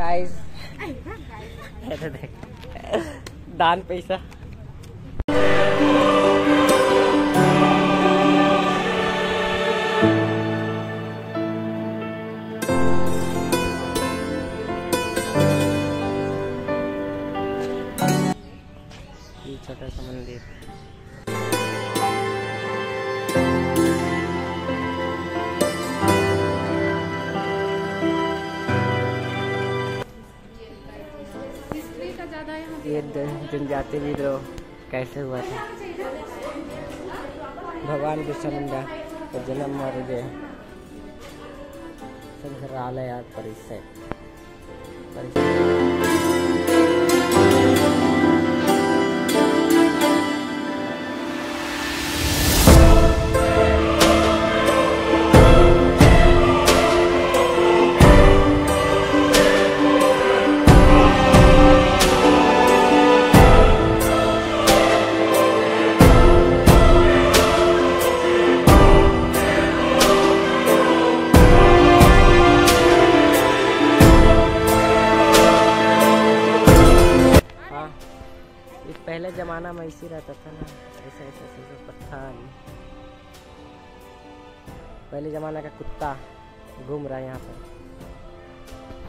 Guys दान पैसा। छोटा सा मंदिर। ये जनजाति विद्रोह कैसे हुआ था? भगवान बिरसा मुंडा का जन्म और ये संग्रहालय परिसर। परिसर। पहले जमाना में ऐसे रहता था ना, ऐसे ऐसे ऐसे पत्थर पहले जमाना का कुत्ता घूम रहा है यहाँ पर।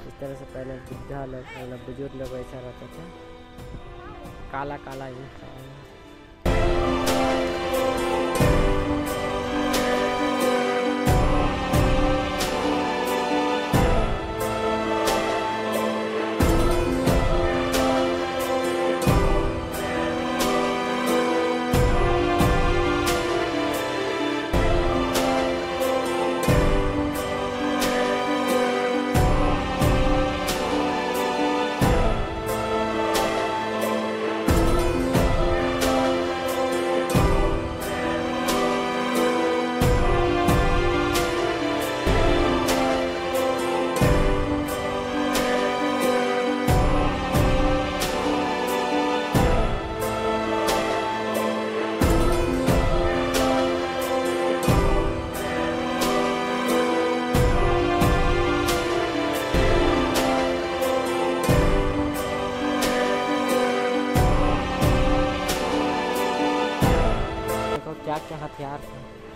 इस तरह से पहले बुद्धा लोग मतलब बुज़ुर्ग लोग ऐसा रहते थे। काला काला इंसान क्या क्या हथियार थे